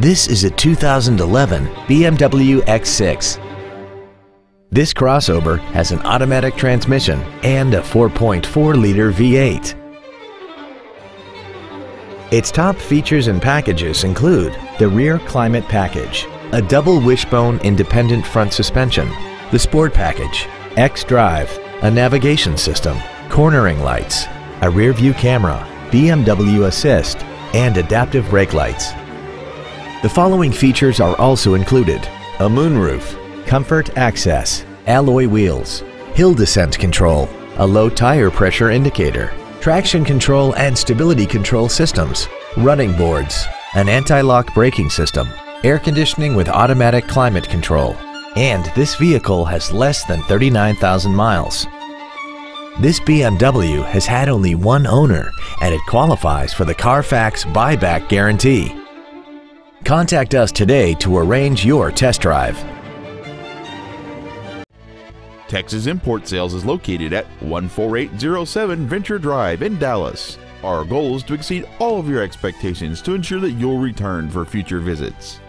This is a 2011 BMW X6. This crossover has an automatic transmission and a 4.4-liter V8. Its top features and packages include the rear climate package, a double wishbone independent front suspension, the sport package, X-Drive, a navigation system, cornering lights, a rear view camera, BMW Assist, and adaptive brake lights. The following features are also included. A moonroof, comfort access, alloy wheels, hill descent control, a low tire pressure indicator, traction control and stability control systems, running boards, an anti-lock braking system, air conditioning with automatic climate control, and this vehicle has less than 39,000 miles. This BMW has had only one owner and it qualifies for the Carfax buyback guarantee. Contact us today to arrange your test drive. Texas Import Sales is located at 14807 Venture Drive in Dallas. Our goal is to exceed all of your expectations to ensure that you'll return for future visits.